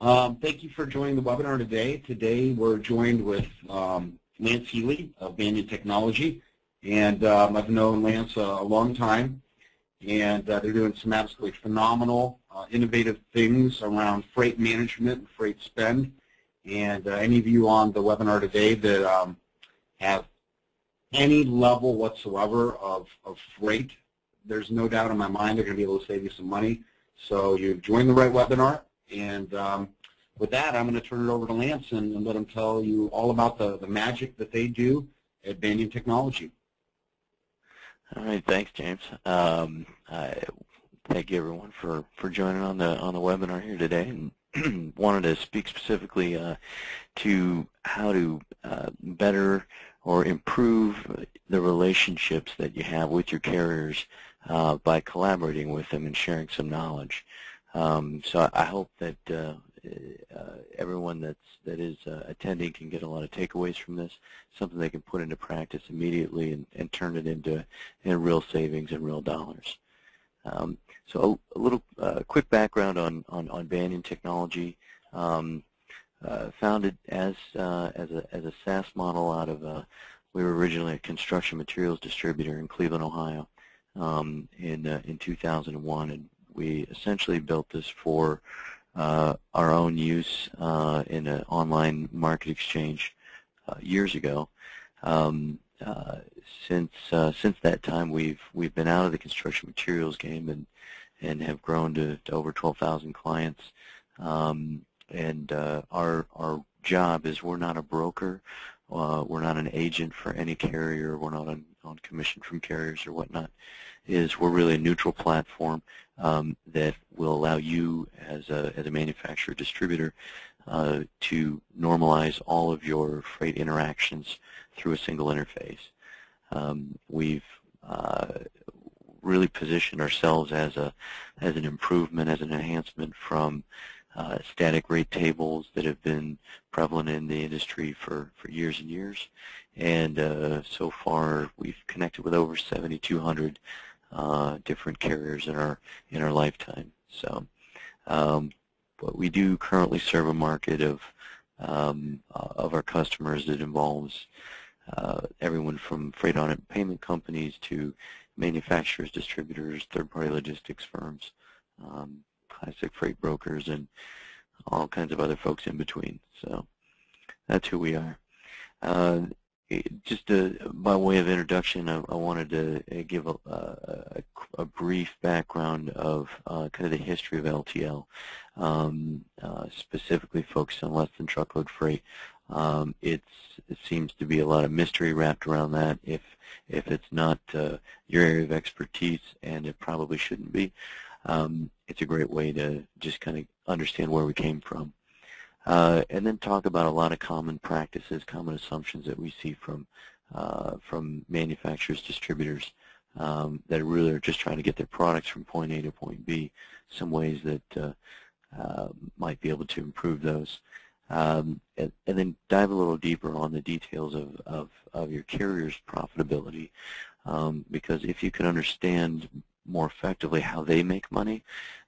Um, thank you for joining the webinar today. Today we're joined with um, Lance Healy of Banyan Technology. And um, I've known Lance a, a long time. And uh, they're doing some absolutely phenomenal, uh, innovative things around freight management and freight spend. And uh, any of you on the webinar today that um, have any level whatsoever of, of freight, there's no doubt in my mind they're going to be able to save you some money. So you've joined the right webinar. And um, with that, I'm going to turn it over to Lance and, and, let him tell you all about the, the magic that they do at Banyan Technology. All right, thanks, James. Um, I, thank you, everyone, for, for joining on the on the webinar here today. And wanted to speak specifically uh, to how to uh, better or improve the relationships that you have with your carriers uh, by collaborating with them and sharing some knowledge. Um, so I hope that uh, uh, everyone that's that is uh, attending can get a lot of takeaways from this, something they can put into practice immediately and, and turn it into in real savings and real dollars. Um, so a, a little uh, quick background on on, on Banyan Technology. Um, uh, founded as uh, as a as a SaaS model out of we were originally a construction materials distributor in Cleveland, Ohio, um, in in 2001, and we essentially built this for uh, our own use uh, in an online market exchange uh, years ago. Um, uh, since uh, since that time, we've we've been out of the construction materials game and and have grown to, to over 12,000 clients. Um, and our our job is we're not a broker, we're not an agent for any carrier, we're not on, on commission from carriers or whatnot is we're really a neutral platform um, that will allow you as a, as a manufacturer distributor uh, to normalize all of your freight interactions through a single interface. Um, we've uh, really positioned ourselves as a as an improvement, as an enhancement from uh, static rate tables that have been prevalent in the industry for, for years and years. And uh, so far, we've connected with over 7,200 uh, different carriers in our in our lifetime. So, um, but we do currently serve a market of um, uh, of our customers that involves uh, everyone from freight audit payment companies to manufacturers, distributors, third-party logistics firms, um, classic freight brokers, and all kinds of other folks in between. So that's who we are. Uh, just a, by way of introduction, I, I wanted to uh, give a, a, a, brief background of uh, kind of the history of LTL, um, uh, specifically focused on less than truckload freight. Um, it seems to be a lot of mystery wrapped around that. If if it's not uh, your area of expertise, and it probably shouldn't be, um, it's a great way to just kind of understand where we came from. Uh, and then talk about a lot of common practices, common assumptions that we see from uh, from manufacturers, distributors um, that really are just trying to get their products from point A to point B. Some ways that uh, uh might be able to improve those. Um, and, and, then dive a little deeper on the details of, of, of your carrier's profitability. Um, because if you can understand more effectively how they make money,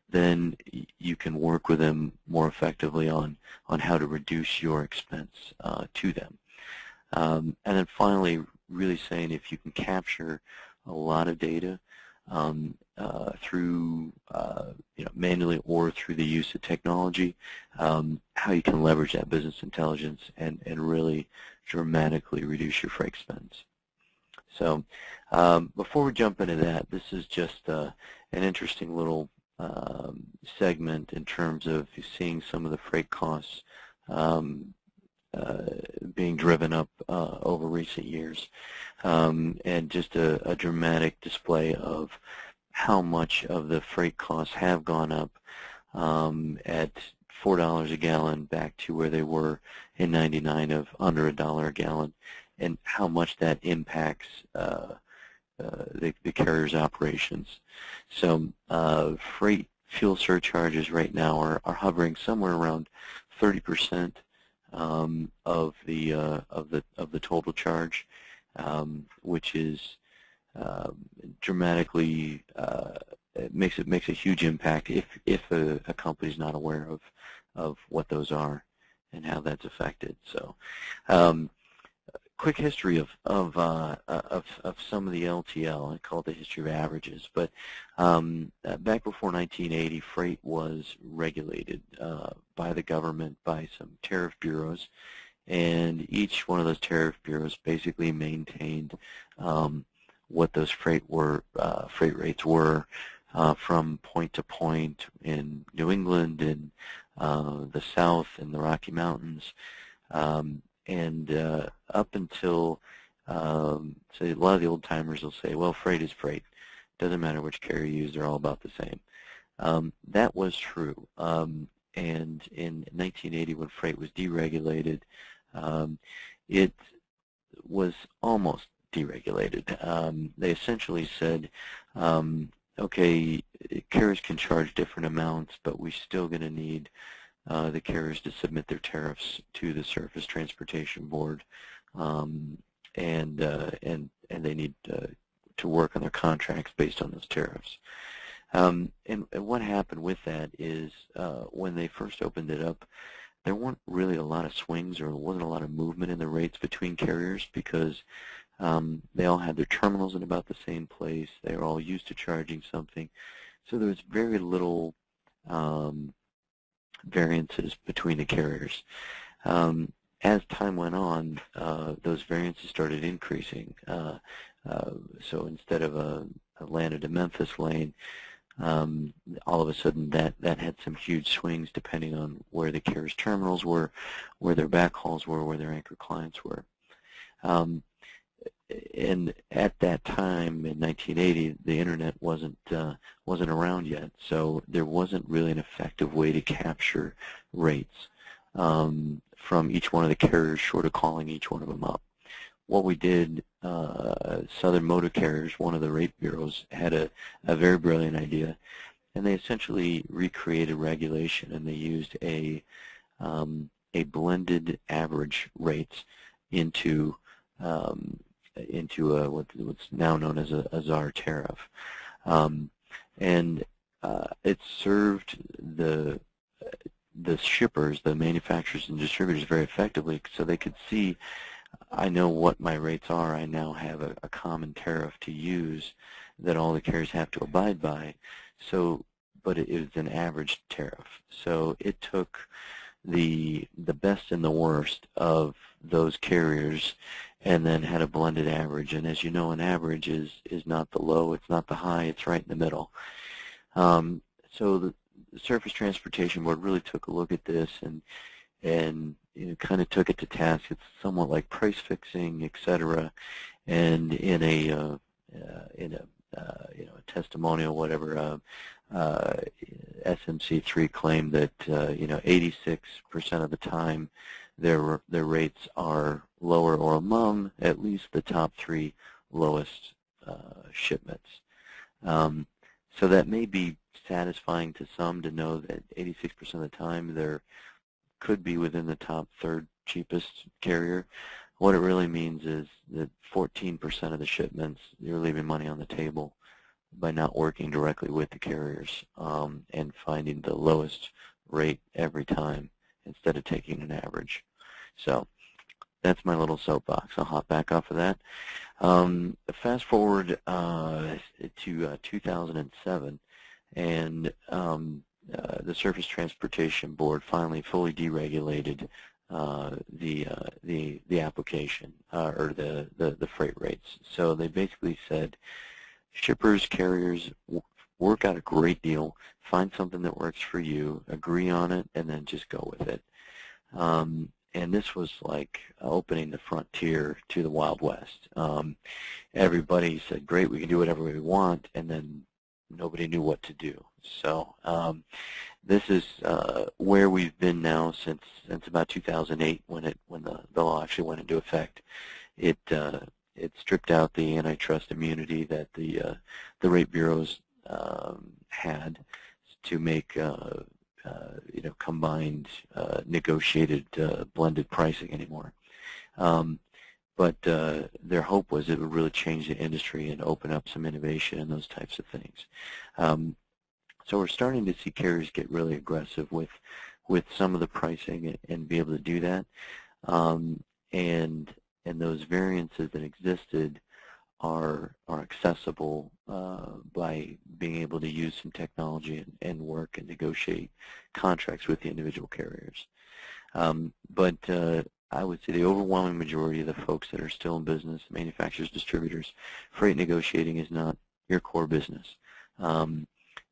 then you can work with them more effectively on, on how to reduce your expense uh, to them. Um, and then finally, really saying if you can capture a lot of data um, uh, through uh, you know, manually or through the use of technology, um, how you can leverage that business intelligence and, and really dramatically reduce your freight expense. So um, before we jump into that, this is just uh, an interesting little um, segment in terms of seeing some of the freight costs um, uh, being driven up uh, over recent years, um, and just a, a, dramatic display of how much of the freight costs have gone up um, at four dollars a gallon back to where they were in '99 of under a dollar a gallon, and how much that impacts uh, uh, the, the carrier's operations. So uh, freight fuel surcharges right now are, are hovering somewhere around 30% um, of the uh, of the of the total charge, um, which is uh, dramatically uh, it makes it makes a huge impact if if a, a company is not aware of of what those are and how that's affected. So, um, quick history of of, uh, of of some of the LTL. I call it the history of averages. But um, uh, back before 1980, freight was regulated uh, by the government by some tariff bureaus, and each one of those tariff bureaus basically maintained um, what those freight were uh, freight rates were uh, from point to point in New England and uh, the South and the Rocky Mountains. Um, and uh, up until, um, so a lot of the old timers will say, well, freight is freight. Doesn't matter which carrier you use, they're all about the same. Um, that was true. Um, and in 1980, when freight was deregulated, um, it was almost deregulated. Um, they essentially said, um, okay, carriers can charge different amounts, but we're still going to need uh, the carriers to submit their tariffs to the Surface Transportation Board, um, and uh, and and they need uh, to work on their contracts based on those tariffs. Um, and, and, what happened with that is uh, when they first opened it up, there weren't really a lot of swings or wasn't a lot of movement in the rates between carriers because um, they all had their terminals in about the same place. They were all used to charging something. So there was very little um, variances between the carriers. Um, as time went on, uh, those variances started increasing. Uh, uh, so instead of a Atlanta to Memphis lane, um, all of a sudden that, that had some huge swings depending on where the carrier's terminals were, where their backhauls were, where their anchor clients were. Um, and at that time in 1980, the internet wasn't uh, wasn't around yet, so there wasn't really an effective way to capture rates um, from each one of the carriers, short of calling each one of them up. What we did, uh, Southern Motor Carriers, one of the rate bureaus, had a, a very brilliant idea, and they essentially recreated regulation, and they used a um, a blended average rates into um, into a, what, what's now known as a, a czar tariff. Um, and uh, it served the the shippers, the manufacturers and distributors very effectively so they could see, I know what my rates are, I now have a, a common tariff to use that all the carriers have to abide by. So, but it is an average tariff. So it took the the best and the worst of those carriers and then had a blended average. And as you know, an average is, is not the low, it's not the high, it's right in the middle. Um, so the, Surface Transportation Board really took a look at this and and you know, kind of took it to task. It's somewhat like price fixing, et cetera. And in a uh, uh, in a uh, you know a testimonial, whatever, uh, uh, SMC3 claimed that uh, you know 86% of the time their their rates are lower or among at least the top three lowest uh, shipments. Um, so that may be satisfying to some to know that 86% of the time there could be within the top third cheapest carrier. What it really means is that 14% of the shipments, you're leaving money on the table by not working directly with the carriers um, and finding the lowest rate every time instead of taking an average. So that's my little soapbox. I'll hop back off of that. Um, fast forward uh, to uh, 2007, and um, uh, the Surface Transportation Board finally fully deregulated uh, the uh, the the application uh, or the, the the freight rates. So they basically said, shippers, carriers, work out a great deal, find something that works for you, agree on it, and then just go with it. Um, and this was like opening the frontier to the Wild West. Um, everybody said, great, we can do whatever we want, and then nobody knew what to do. So um, this is uh, where we've been now since since about 2008 when it when the, the law actually went into effect. It uh, it stripped out the antitrust immunity that the uh, the rate bureaus um, had to make uh, uh, you know, combined uh, negotiated uh, blended pricing anymore. Um, but uh, their hope was it would really change the industry and open up some innovation and those types of things. Um, so we're starting to see carriers get really aggressive with with some of the pricing and, and be able to do that. Um, and and those variances that existed are are accessible uh, by being able to use some technology and, and, work and negotiate contracts with the individual carriers. Um, but uh, I would say the overwhelming majority of the folks that are still in business, manufacturers, distributors, freight negotiating is not your core business. Um,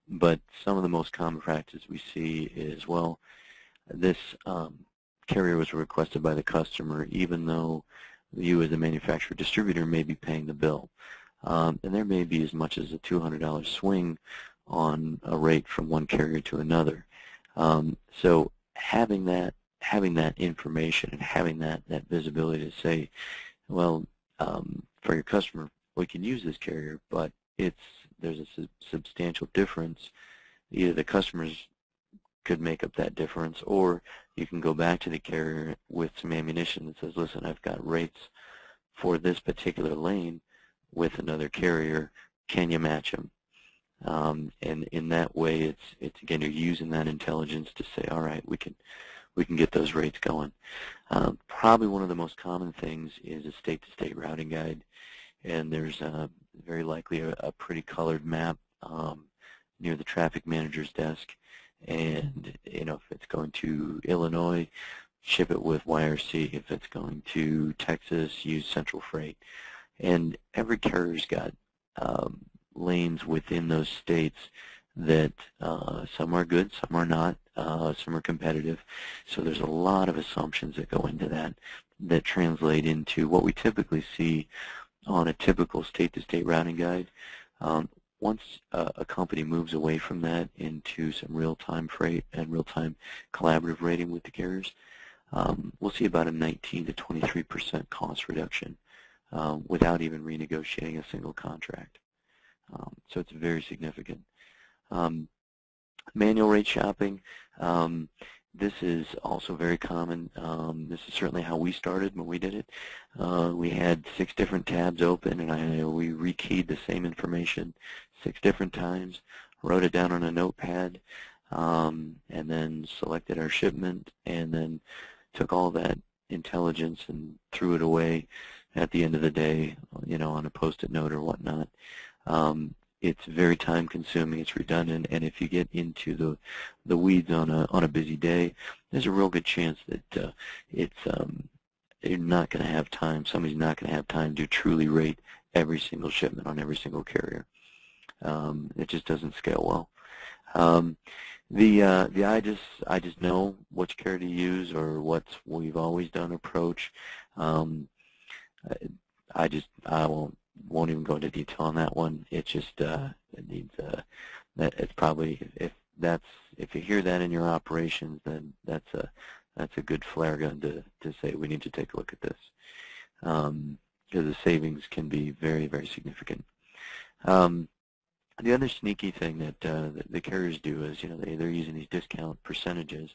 but some of the most common practices we see is, well, this um, carrier was requested by the customer even though you as a manufacturer distributor may be paying the bill. Um, and there may be as much as a $200 swing on a rate from one carrier to another. Um, so having that having that information and having that, that visibility to say, well, um, for your customer, we can use this carrier, but it's there's a su substantial difference. Either the customers could make up that difference, or you can go back to the carrier with some ammunition that says, listen, I've got rates for this particular lane with another carrier. Can you match them? Um, and in that way, it's it's again you're using that intelligence to say, all right, we can we can get those rates going. Um, probably one of the most common things is a state-to-state -state routing guide, and there's uh, very likely a, a, pretty colored map um, near the traffic manager's desk. And you know, if it's going to Illinois, ship it with YRC. If it's going to Texas, use Central Freight. And every carrier's got um, lanes within those states that uh, some are good, some are not, uh, some are competitive. So there's a lot of assumptions that go into that that translate into what we typically see on a typical state-to-state -state routing guide. Um, once uh, a company moves away from that into some real-time freight and real-time collaborative rating with the carriers, um, we'll see about a 19 to 23 percent cost reduction um, without even renegotiating a single contract. Um, so it's very significant. Um, manual rate shopping, um, this is also very common. Um, this is certainly how we started when we did it. Uh, we had six different tabs open, and I, we rekeyed the same information six different times, wrote it down on a notepad, um, and then selected our shipment, and then took all that intelligence and threw it away at the end of the day, you know, on a post-it note or whatnot. Um, it's very time consuming, it's redundant, and if you get into the the weeds on a on a busy day, there's a real good chance that uh, it's um, you're not going to have time, somebody's not going to have time to truly rate every single shipment on every single carrier. Um, it just doesn't scale well. Um, the uh, the I just I just know which carrier to use or what we've always done approach. Um, I just I won't won't even go into detail on that one. It just uh, it needs uh, that it's probably if that's if you hear that in your operations, then that's a that's a good flare gun to to say we need to take a look at this because um, the savings can be very very significant. Um, the other sneaky thing that, uh, the carriers do is, you know, they, they're using these discount percentages,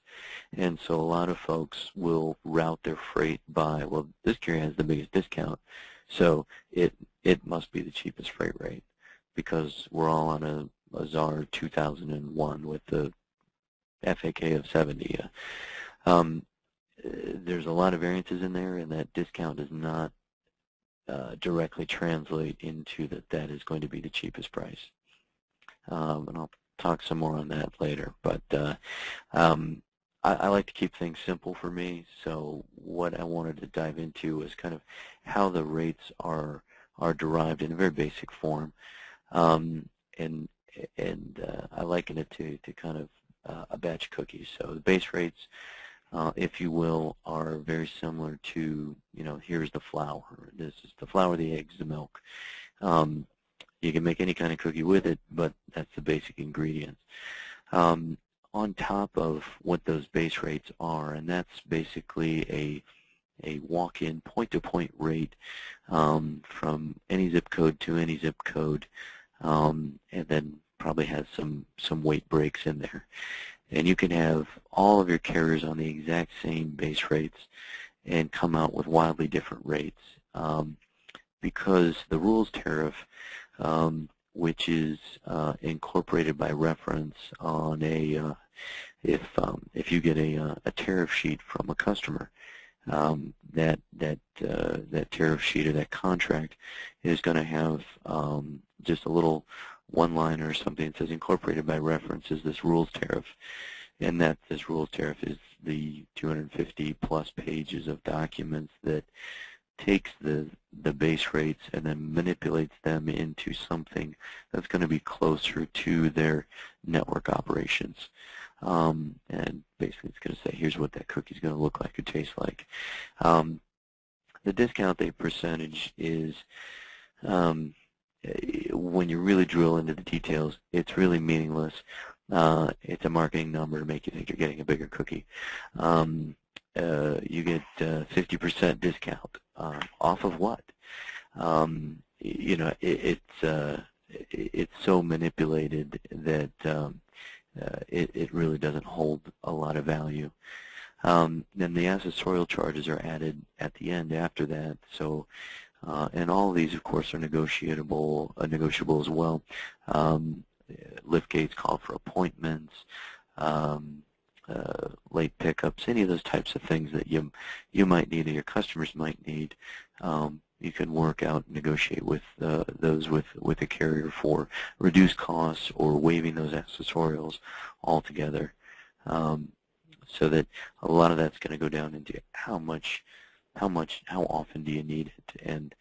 and so a lot of folks will route their freight by, well, this carrier has the biggest discount, so it it must be the cheapest freight rate because we're all on a, a ZAR 2001 with the FAK of 70. Um, there's a lot of variances in there, and that discount does not uh, directly translate into that that is going to be the cheapest price. Um, and I'll talk some more on that later. But uh, um, I, I, like to keep things simple for me, so what I wanted to dive into is kind of how the rates are are derived in a very basic form. Um, and and uh, I liken it to, to kind of uh, a batch of cookies. So the base rates, uh, if you will, are very similar to, you know, here's the flour. This is the flour, the eggs, the milk. Um, you can make any kind of cookie with it, but that's the basic ingredients. Um, on top of what those base rates are, and that's basically a a walk-in point-to-point rate um, from any zip code to any zip code, um, and then probably has some some weight breaks in there. And you can have all of your carriers on the exact same base rates and come out with wildly different rates um, because the rules tariff, um, which is uh, incorporated by reference on a uh, if um, if you get a, uh, a tariff sheet from a customer, um, that that uh, that tariff sheet or that contract is going to have um, just a little one liner or something that says incorporated by reference is this rules tariff, and that this rules tariff is the 250 plus pages of documents that takes the the base rates and then manipulates them into something that's going to be closer to their network operations. Um, and basically it's going to say here's what that cookie is going to look like or taste like. Um, the discount rate percentage is um, when you really drill into the details, it's really meaningless. Uh, it's a marketing number to make you think you're getting a bigger cookie. Um, uh, you get 50% uh, discount uh, off of what? Um, you know, it, it's it's so manipulated that um, it, it really doesn't hold a lot of value. Um, then the accessorial charges are added at the end after that. So, uh, and all of these, of course, are negotiable, uh, negotiable as well. Um, lift gates call for appointments, um, uh, late pickups, any of those types of things that you you might need or your customers might need. Um, you can work out, and negotiate with uh, those with with a carrier for reduced costs or waiving those accessorials altogether. Um, so that a lot of that's going to go down into how much, how much, how often do you need it, and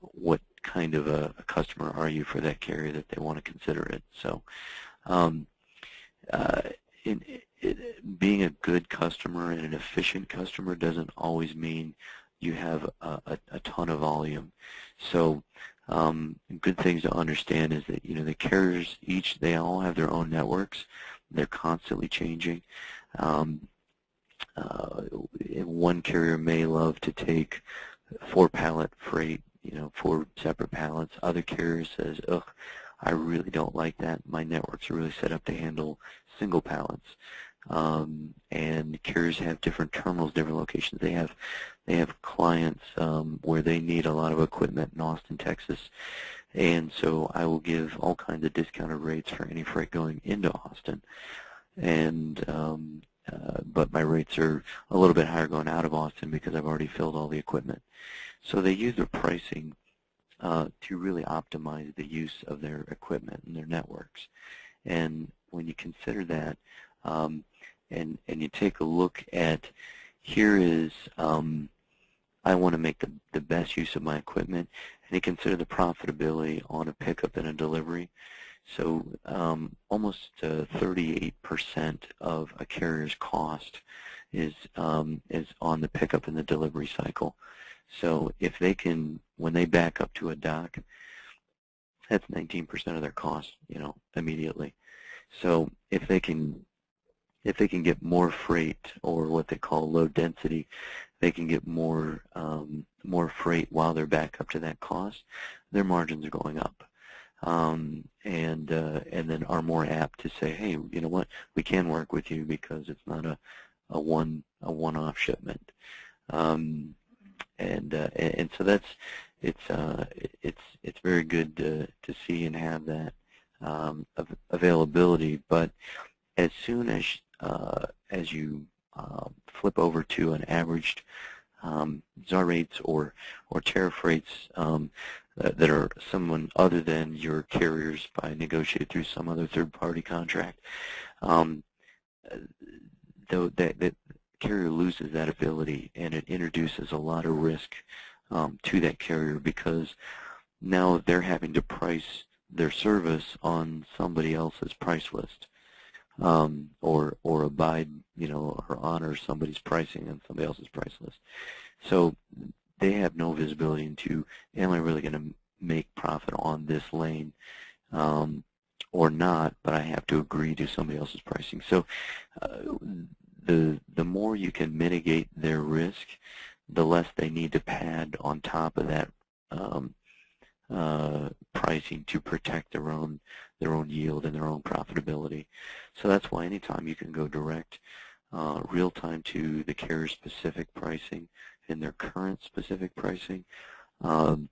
what kind of a, a customer are you for that carrier that they want to consider it. So, um, uh, in, it, being a good customer and an efficient customer doesn't always mean you have a, a, a ton of volume. So um, good things to understand is that you know the carriers each they all have their own networks. They're constantly changing. Um, uh, one carrier may love to take four pallet freight, you know, four separate pallets. Other carrier says, ugh, I really don't like that. My networks are really set up to handle single pallets. Um, and carriers have different terminals, different locations. They have they have clients um, where they need a lot of equipment in Austin, Texas, and so I will give all kinds of discounted rates for any freight going into Austin, and um, uh, but my rates are a little bit higher going out of Austin because I've already filled all the equipment. So they use their pricing uh, to really optimize the use of their equipment and their networks. And when you consider that, um, and, and you take a look at here is um, I want to make the, the best use of my equipment and you consider the profitability on a pickup and a delivery. So um, almost 38% uh, of a carrier's cost is um, is on the pickup and the delivery cycle. So if they can, when they back up to a dock, that's 19% of their cost, you know, immediately. So if they can if they can get more freight or what they call low density, they can get more um, more freight while they're back up to that cost, their margins are going up. Um, and uh, and then are more apt to say, hey, you know what, we can work with you because it's not a a one a one-off shipment. Um, and, uh, and and so that's it's uh, it's it's very good to to see and have that um, availability. But as soon as uh, as you uh, flip over to an averaged um, czar rates or or tariff rates um, that, that are someone other than your carriers by negotiated through some other third-party contract, um, though that, that carrier loses that ability and it introduces a lot of risk um, to that carrier because now they're having to price their service on somebody else's price list um, or or abide, you know, or honor somebody's pricing on somebody else's price list. So they have no visibility into am I really going to make profit on this lane um, or not, but I have to agree to somebody else's pricing. So uh, the the more you can mitigate their risk, the less they need to pad on top of that um, uh, pricing to protect their own their own yield and their own profitability. So that's why anytime you can go direct uh, real time to the carrier specific pricing and their current specific pricing, um,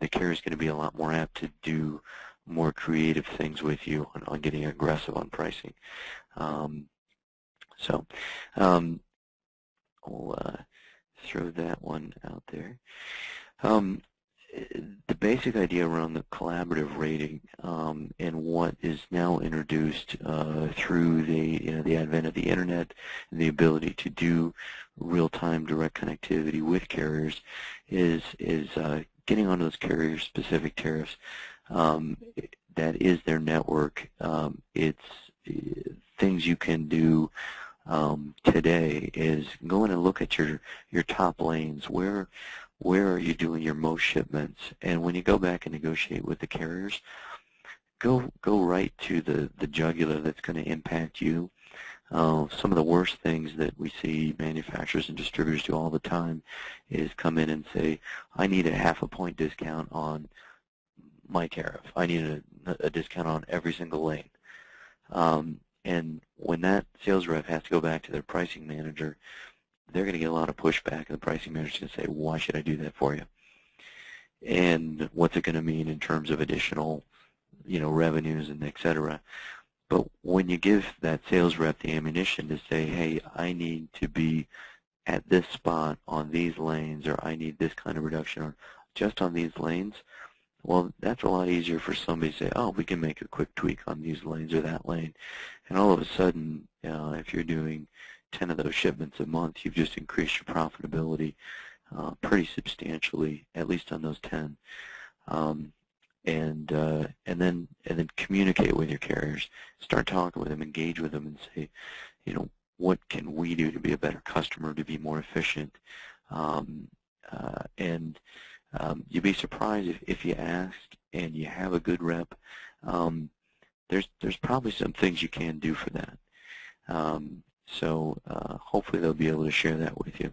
the carrier is going to be a lot more apt to do more creative things with you on, on getting aggressive on pricing. Um, so um, I'll uh, throw that one out there. Um, the basic idea around the collaborative rating um, and what is now introduced uh, through the you know the advent of the internet and the ability to do real-time direct connectivity with carriers is is uh, getting onto those carrier-specific tariffs. Um, that is their network. Um, it's things you can do um, today is go in and look at your your top lanes. Where where are you doing your most shipments? And when you go back and negotiate with the carriers, go go right to the the jugular that's going to impact you. Uh, some of the worst things that we see manufacturers and distributors do all the time is come in and say, I need a half a point discount on my tariff. I need a, a discount on every single lane. Um, and when that sales rep has to go back to their pricing manager, they're going to get a lot of pushback, and the pricing manager is going to say, why should I do that for you? And what's it going to mean in terms of additional, you know, revenues and et cetera? But when you give that sales rep the ammunition to say, hey, I need to be at this spot on these lanes, or I need this kind of reduction, or just on these lanes, well, that's a lot easier for somebody to say, oh, we can make a quick tweak on these lanes or that lane. And all of a sudden, uh, if you're doing 10 of those shipments a month, you've just increased your profitability uh, pretty substantially, at least on those 10. Um, and uh, and then and then communicate with your carriers. Start talking with them, engage with them, and say, you know, what can we do to be a better customer, to be more efficient, um, uh, and um, you'd be surprised if, if you asked and you have a good rep. Um, there's there's probably some things you can do for that. Um, so uh, hopefully they'll be able to share that with you.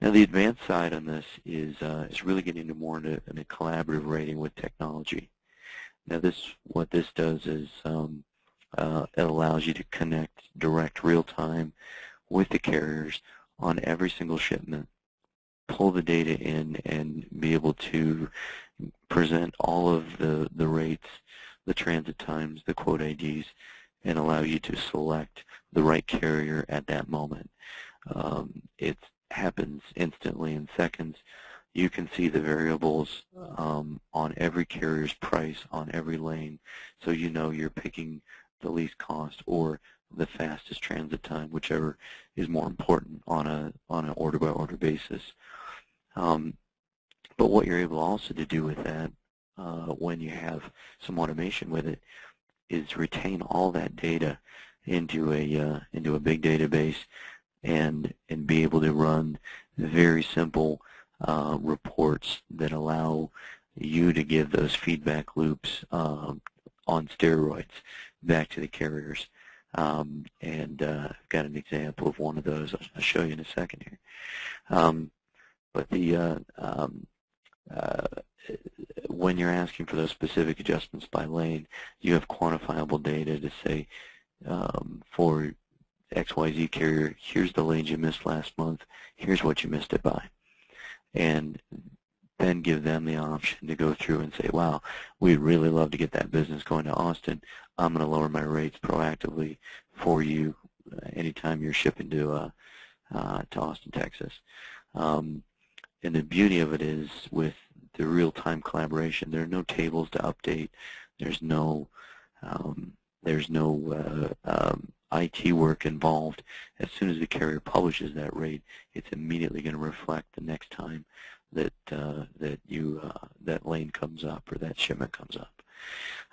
Now the advanced side on this is uh, is really getting into more into, into collaborative rating with technology. Now this what this does is um, uh, it allows you to connect direct real time with the carriers on every single shipment pull the data in and be able to present all of the, the rates, the transit times, the quote IDs, and allow you to select the right carrier at that moment. Um, it happens instantly in seconds. You can see the variables um, on every carrier's price on every lane, so you know you're picking the least cost or the fastest transit time, whichever is more important on a on an order by order basis. Um, but what you're able also to do with that uh, when you have some automation with it is retain all that data into a uh, into a big database and and be able to run very simple uh, reports that allow you to give those feedback loops um, on steroids back to the carriers. Um, and uh, I've got an example of one of those. I'll show you in a second here. Um, but the uh, um, uh, when you're asking for those specific adjustments by lane, you have quantifiable data to say um, for XYZ carrier, here's the lanes you missed last month, here's what you missed it by. And then give them the option to go through and say, wow, we'd really love to get that business going to Austin. I'm going to lower my rates proactively for you anytime you're shipping to uh, uh, to Austin, Texas. Um, and the beauty of it is with the real-time collaboration, there are no tables to update. There's no um, there's no uh, um, IT work involved. As soon as the carrier publishes that rate, it's immediately going to reflect the next time that uh, that you uh, that lane comes up or that shipment comes up.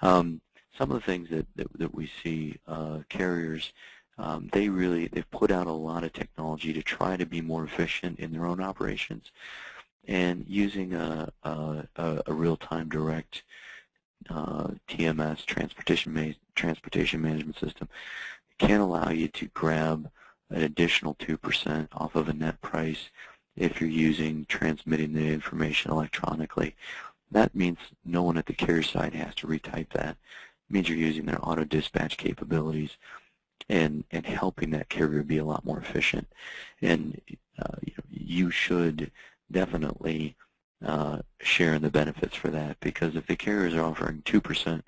Um, some of the things that that, that we see uh, carriers um, they really they've put out a lot of technology to try to be more efficient in their own operations and using a, a, a real-time direct uh, TMS transportation ma transportation management system can allow you to grab an additional 2% off of a net price if you're using transmitting the information electronically. That means no one at the carrier side has to retype that. It means you're using their auto dispatch capabilities and and helping that carrier be a lot more efficient. And uh, you, know, you should definitely uh, share in the benefits for that because if the carriers are offering 2%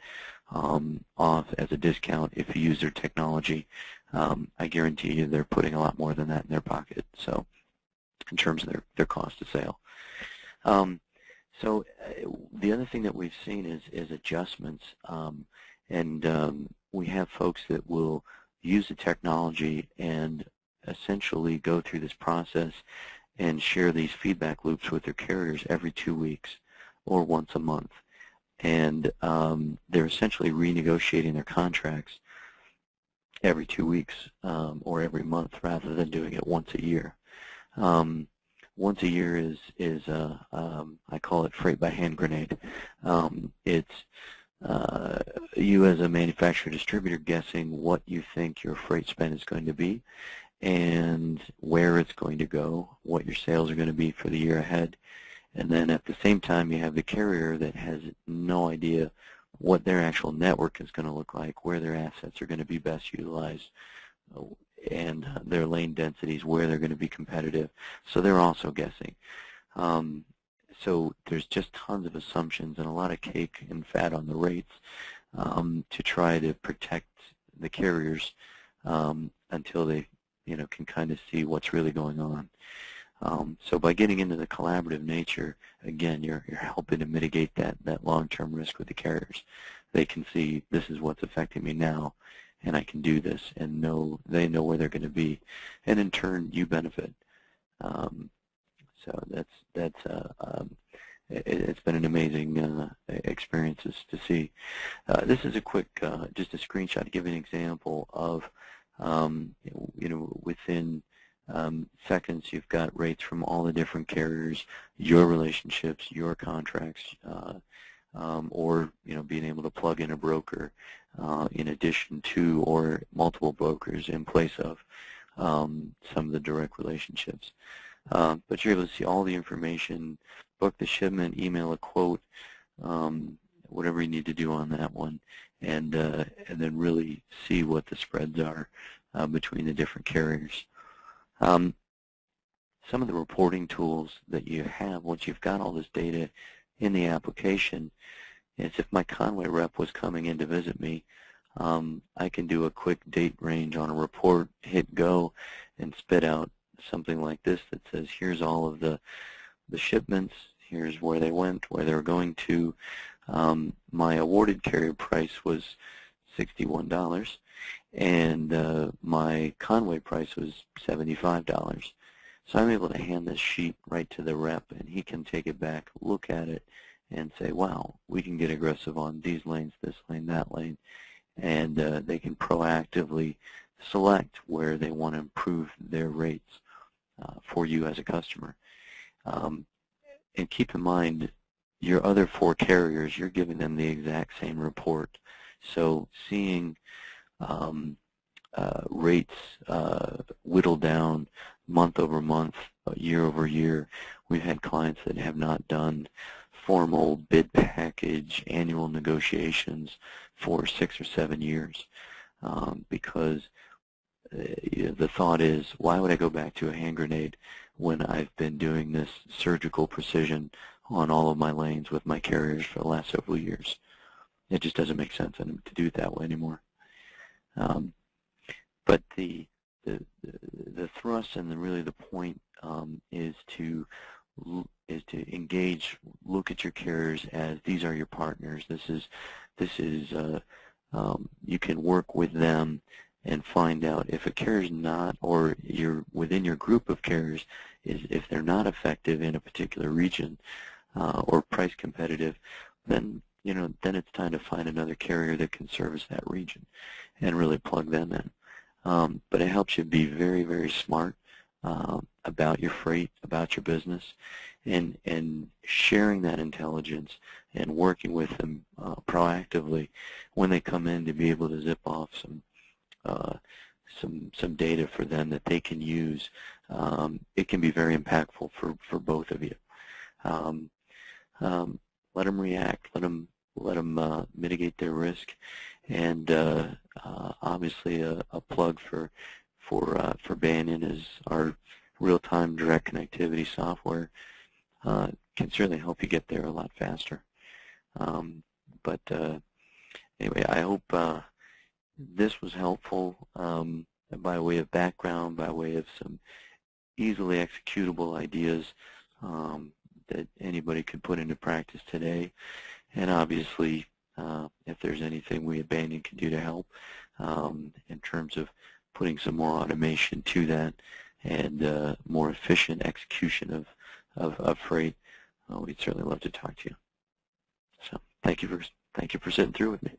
um, off as a discount if you use their technology, um, I guarantee you they're putting a lot more than that in their pocket. So in terms of their, their cost of sale. Um, so uh, the other thing that we've seen is, is adjustments. Um, and um, we have folks that will use the technology and essentially go through this process and share these feedback loops with their carriers every two weeks or once a month. And um, they're essentially renegotiating their contracts every two weeks um, or every month rather than doing it once a year. Um, once a year is is uh, um, I call it freight by hand grenade. Um, it's uh, you as a manufacturer distributor guessing what you think your freight spend is going to be and where it's going to go, what your sales are going to be for the year ahead. And then at the same time, you have the carrier that has no idea what their actual network is going to look like, where their assets are going to be best utilized, and their lane densities, where they're going to be competitive. So they're also guessing. Um, so there's just tons of assumptions and a lot of cake and fat on the rates um, to try to protect the carriers um, until they you know, can kind of see what's really going on. Um, so by getting into the collaborative nature, again, you're, you're helping to mitigate that, that long-term risk with the carriers. They can see this is what's affecting me now, and I can do this, and know they know where they're going to be, and in turn, you benefit. Um, so that's that's uh, um, it, has been an amazing uh, experience to see. Uh, this is a quick, uh, just a screenshot to give an example of, um, you know, within um, seconds, you've got rates from all the different carriers, your relationships, your contracts, uh, um, or you know, being able to plug in a broker uh, in addition to or multiple brokers in place of um, some of the direct relationships. Uh, but you're able to see all the information, book the shipment, email a quote, um, whatever you need to do on that one, and uh, and then really see what the spreads are uh, between the different carriers. Um, some of the reporting tools that you have once you've got all this data in the application is if my Con-way rep was coming in to visit me, um, I can do a quick date range on a report, hit go, and spit out something like this that says here's all of the the shipments, here's where they went, where they were going to. Um, my awarded carrier price was $61 and uh, my Con-way price was $75. So I'm able to hand this sheet right to the rep, and he can take it back, look at it, and say, wow, we can get aggressive on these lanes, this lane, that lane, and uh, they can proactively select where they want to improve their rates uh, for you as a customer. Um, and keep in mind, your other four carriers, you're giving them the exact same report. So seeing um, uh, rates uh, whittle down month over month, uh, year over year. We've had clients that have not done formal bid package annual negotiations for six or seven years um, because uh, the thought is, why would I go back to a hand grenade when I've been doing this surgical precision on all of my lanes with my carriers for the last several years? It just doesn't make sense to do it that way anymore. Um, but the, the, the thrust and the, really the point um, is to is to engage, look at your carriers as these are your partners. This is this is uh, um, you can work with them and find out if a carrier is not, or you're within your group of carriers, is if they're not effective in a particular region uh, or price competitive, then you know then it's time to find another carrier that can service that region and really plug them in. Um, but it helps you be very, very smart uh, about your freight, about your business, and, and sharing that intelligence and working with them uh, proactively when they come in to be able to zip off some uh, some some data for them that they can use. Um, it can be very impactful for, for both of you. Um, um, let them react. Let them let them uh, mitigate their risk, and uh, uh, obviously a, a, plug for for uh, for Banyan is our real-time direct connectivity software. uh, can certainly help you get there a lot faster. Um, but uh, anyway, I hope this was helpful um, by way of background, by way of some easily executable ideas um, that anybody could put into practice today. And obviously, uh, if there's anything we at Banyan can do to help um, in terms of putting some more automation to that and uh, more efficient execution of, of, of freight, uh, we'd certainly love to talk to you. So thank you for thank you for sitting through with me.